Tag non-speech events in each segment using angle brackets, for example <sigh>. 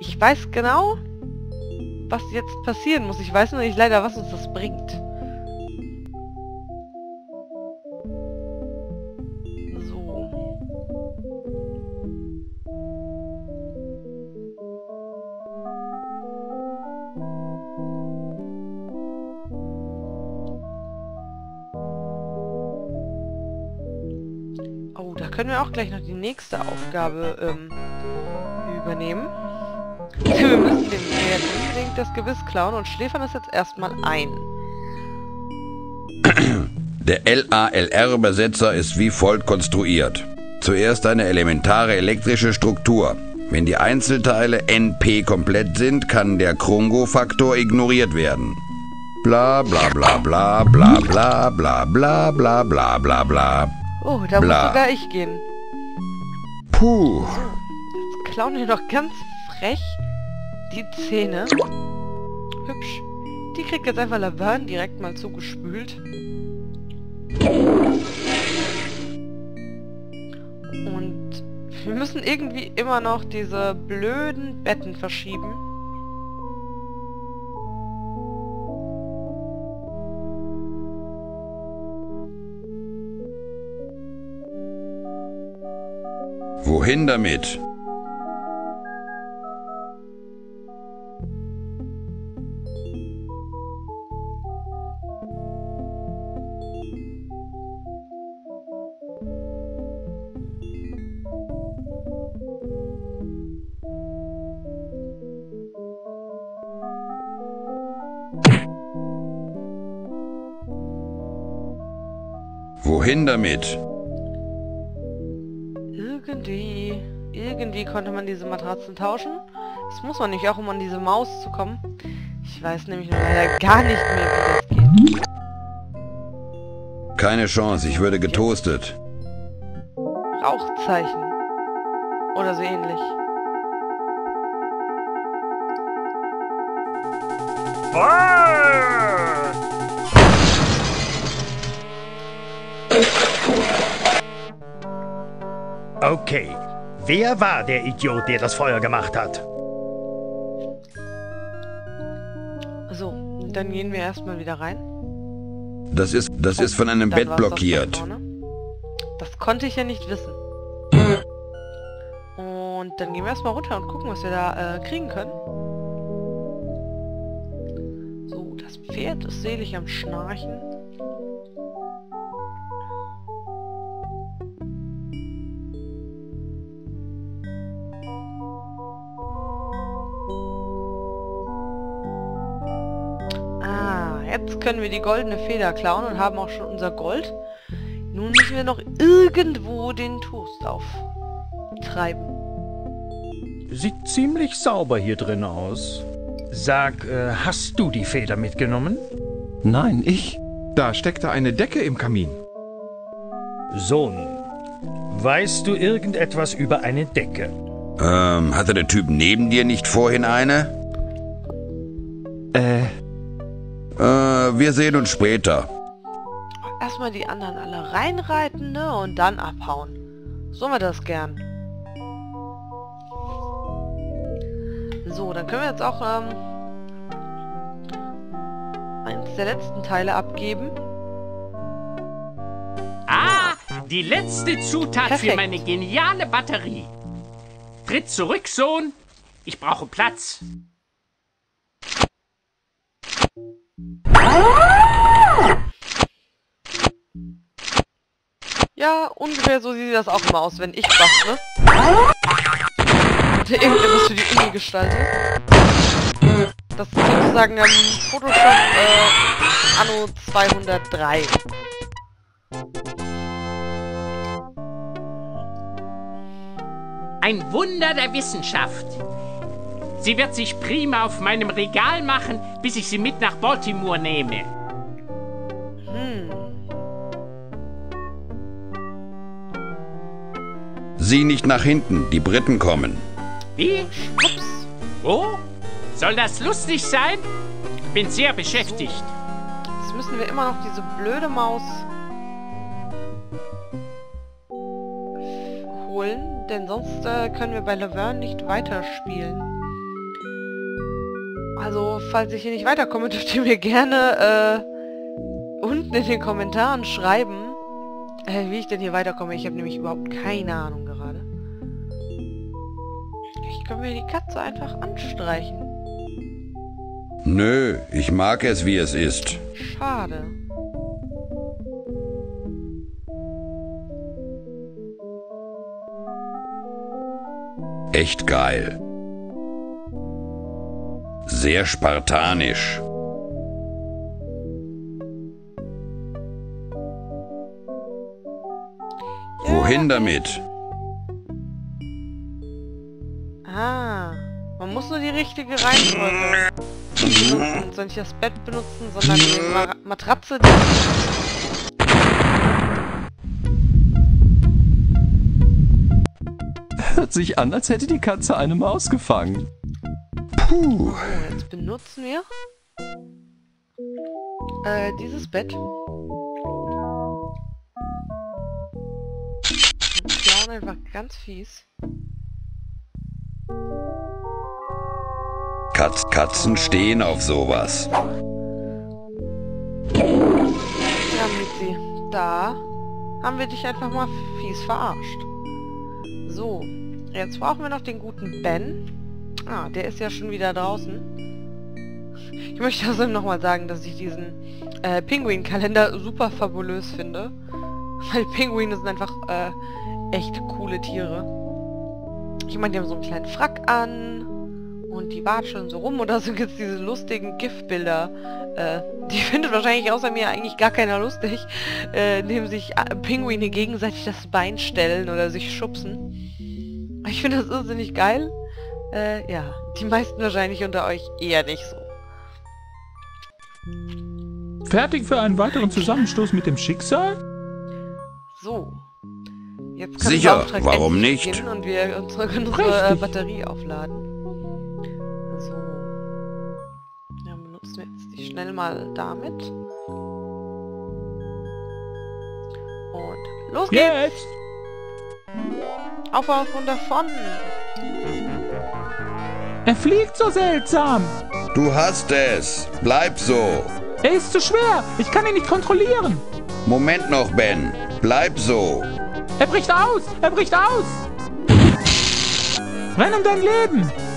Ich weiß genau, was jetzt passieren muss. Ich weiß nur nicht leider, was uns das bringt. So. Oh, da können wir auch gleich noch die nächste Aufgabe ähm, übernehmen. Wir müssen dem Pferd unbedingt das Gewiss klauen und schläfern es jetzt erstmal ein. Der LALR-Übersetzer ist wie folgt konstruiert. Zuerst eine elementare elektrische Struktur. Wenn die Einzelteile NP komplett sind, kann der Krungo-Faktor ignoriert werden. Bla bla bla bla bla bla bla bla bla bla bla bla. Oh, da Bla. muss sogar ich gehen. Puh. Jetzt klauen wir doch ganz frech die Zähne. Hübsch. Die kriegt jetzt einfach Laverne direkt mal zugespült. Und wir müssen irgendwie immer noch diese blöden Betten verschieben. Wohin damit? Wohin damit? Irgendwie, irgendwie konnte man diese Matratzen tauschen. Das muss man nicht, auch um an diese Maus zu kommen. Ich weiß nämlich noch leider gar nicht mehr, wie das geht. Keine Chance, ich würde getoastet. Rauchzeichen. Oder so ähnlich. Okay. Wer war der Idiot, der das Feuer gemacht hat? So, dann gehen wir erstmal wieder rein. Das ist, das ist von einem Bett das blockiert. Das konnte ich ja nicht wissen. Und dann gehen wir erstmal runter und gucken, was wir da äh, kriegen können. So, das Pferd ist selig am Schnarchen. Jetzt können wir die goldene Feder klauen und haben auch schon unser Gold. Nun müssen wir noch irgendwo den Toast auftreiben. Sieht ziemlich sauber hier drin aus. Sag, äh, hast du die Feder mitgenommen? Nein, ich. Da steckte eine Decke im Kamin. Sohn, weißt du irgendetwas über eine Decke? Ähm, hatte der Typ neben dir nicht vorhin eine? Äh, wir sehen uns später. Erstmal die anderen alle reinreiten, ne? Und dann abhauen. So wir das gern. So, dann können wir jetzt auch ähm, eins der letzten Teile abgeben. Ah, die letzte Zutat Perfekt. für meine geniale Batterie. Tritt zurück, Sohn. Ich brauche Platz. Ja, ungefähr so sieht das auch immer aus, wenn ich bastle. Der irgendetwas für die Uni gestalte. Das ist sozusagen ähm, Photoshop äh, Anno 203. Ein Wunder der Wissenschaft. Sie wird sich prima auf meinem Regal machen, bis ich sie mit nach Baltimore nehme. Sieh nicht nach hinten, die Briten kommen. Wie? Ups. Wo? Soll das lustig sein? Bin sehr beschäftigt. Jetzt müssen wir immer noch diese blöde Maus holen, denn sonst äh, können wir bei Laverne nicht weiterspielen. Also, falls ich hier nicht weiterkomme, <laughs> dürft ihr mir gerne äh, unten in den Kommentaren schreiben, äh, wie ich denn hier weiterkomme. Ich habe nämlich überhaupt keine Ahnung kann mir die Katze einfach anstreichen. Nö, ich mag es, wie es ist. Schade. Echt geil. Sehr spartanisch. Wohin damit? Muss nur die richtige Reihenfolge benutzen. Soll nicht das Bett benutzen, sondern die Ma Matratze. Die Hört sich an, als hätte die Katze eine Maus gefangen. Puh. so, jetzt benutzen wir äh, dieses Bett. Und klauen einfach ganz fies. Katz, Katzen stehen auf sowas. Ja, Mitzi, da haben wir dich einfach mal fies verarscht. So, jetzt brauchen wir noch den guten Ben. Ah, der ist ja schon wieder draußen. Ich möchte außerdem nochmal sagen, dass ich diesen äh, Pinguin-Kalender super fabulös finde. Weil Pinguine sind einfach äh, echt coole Tiere. Ich meine, die haben so einen kleinen Frack an und die watscheln so rum oder so <laughs> gibt es diese lustigen GIF-Bilder. Äh, die findet wahrscheinlich außer mir eigentlich gar keiner lustig, äh, indem sich äh, Pinguine gegenseitig das Bein stellen oder sich schubsen. Ich finde das irrsinnig geil. Äh, ja, die meisten wahrscheinlich unter euch eher nicht so. Fertig für einen weiteren Zusammenstoß mit dem Schicksal? So. Jetzt kann Sicher, warum nicht? Und wir unsere, unsere. Batterie aufladen. Schnell mal damit. Und los geht's! Jetzt! Auf, auf und davon! Er fliegt so seltsam. Du hast es. Bleib so. Er ist zu schwer. Ich kann ihn nicht kontrollieren. Moment noch, Ben. Bleib so. Er bricht aus. Er bricht aus. Renn um dein Leben.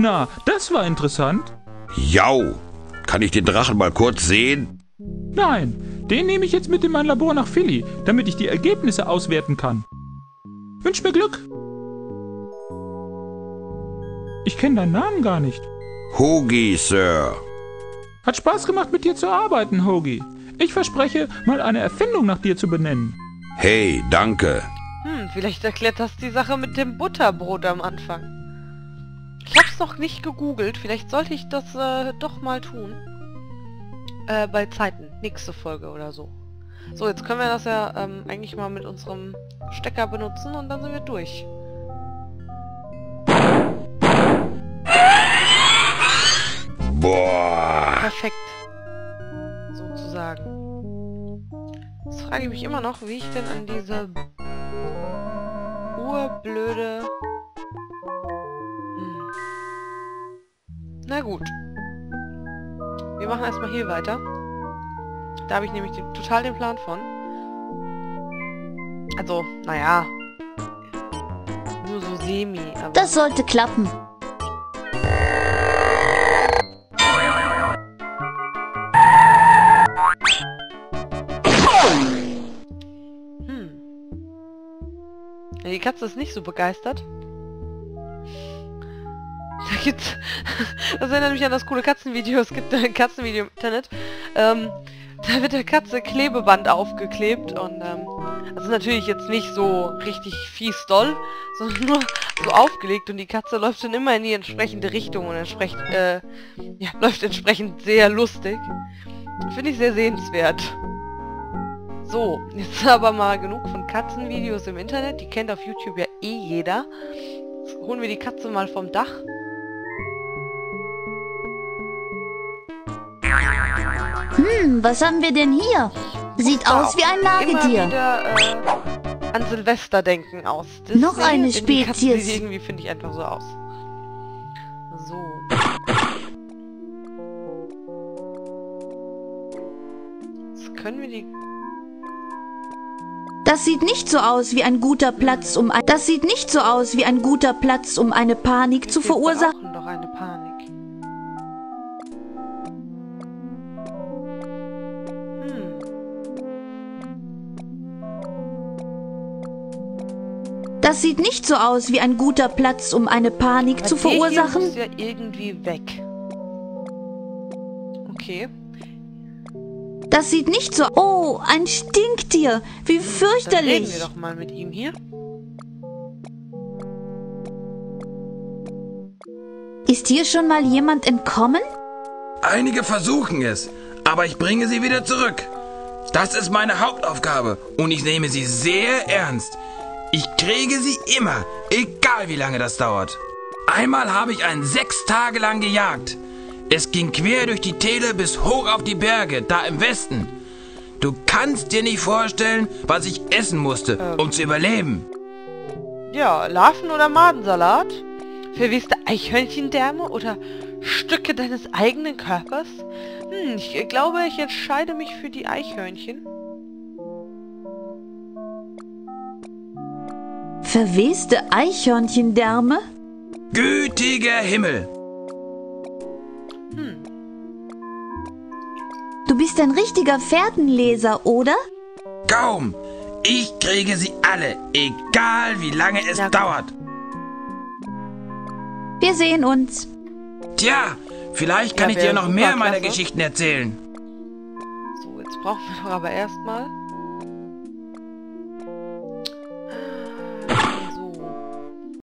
Na, das war interessant. Jau. Kann ich den Drachen mal kurz sehen? Nein, den nehme ich jetzt mit in mein Labor nach Philly, damit ich die Ergebnisse auswerten kann. Wünsch mir Glück. Ich kenne deinen Namen gar nicht. Hoagie, Sir. Hat Spaß gemacht, mit dir zu arbeiten, Hoagie. Ich verspreche, mal eine Erfindung nach dir zu benennen. Hey, danke. Hm, vielleicht erklärt das die Sache mit dem Butterbrot am Anfang. Ich hab's noch nicht gegoogelt. Vielleicht sollte ich das äh, doch mal tun. Äh, bei Zeiten. Nächste Folge oder so. So, jetzt können wir das ja ähm, eigentlich mal mit unserem Stecker benutzen und dann sind wir durch. Boah. Perfekt. Sozusagen. Jetzt frage ich mich immer noch, wie ich denn an diese urblöde... Na gut. Wir machen erstmal hier weiter. Da habe ich nämlich den, total den Plan von. Also, naja. Nur so semi. Das sollte klappen. Hm. Die Katze ist nicht so begeistert. Da gibt's... Das erinnert mich an das coole Katzenvideo. Es gibt ein Katzenvideo im Internet. Ähm, da wird der Katze Klebeband aufgeklebt und ähm, also natürlich jetzt nicht so richtig fies doll, <laughs> sondern nur so aufgelegt und die Katze läuft dann immer in die entsprechende Richtung und entsprechend, äh, ja, <laughs> läuft entsprechend sehr lustig. Finde ich sehr sehenswert. So, jetzt <laughs> aber mal genug von Katzenvideos im Internet. Die kennt auf YouTube ja eh jeder. Jetzt holen wir die Katze mal vom Dach. Hm, was haben wir denn hier? Sieht Da aus wie ein Nagetier. wieder, äh, an Silvester denken aus Disney. Noch eine Katzen, Spezies. irgendwie finde ich einfach so aus. So. Jetzt können wir die... Das sieht nicht so aus wie ein guter Platz, um ein Das sieht nicht so aus wie ein guter Platz, um eine Panik zu wir verursachen. Das sieht nicht so aus wie ein guter Platz, um eine Panik Aber zu der hier verursachen. muss ja irgendwie weg. Okay. Das sieht nicht so. Oh, ein Stinktier. Wie Dann reden fürchterlich. wir doch mal mit ihm hier. Ist hier schon mal jemand entkommen? Einige versuchen es, aber ich bringe sie wieder zurück. Das ist meine Hauptaufgabe und ich nehme sie sehr ernst. Ich kriege sie immer, egal wie lange das dauert. Einmal habe ich einen sechs Tage lang gejagt. Es ging quer durch die Täler bis hoch auf die Berge, da im Westen. Du kannst dir nicht vorstellen, was ich essen musste, um zu überleben. Ja, Larven- oder Madensalat? Verweste Eichhörnchendärme oder Stücke deines eigenen Körpers? Hm, ich glaube, ich entscheide mich für die Eichhörnchen. Verweste Eichhörnchendärme? Gütiger Himmel! Du bist ein richtiger Fährtenleser, oder? Kaum! Ich kriege sie alle, egal wie lange es gut. dauert. Wir sehen uns. Tja, vielleicht kann Ja, ich dir noch mehr meiner. Geschichten erzählen. So, jetzt brauchen wir doch aber erstmal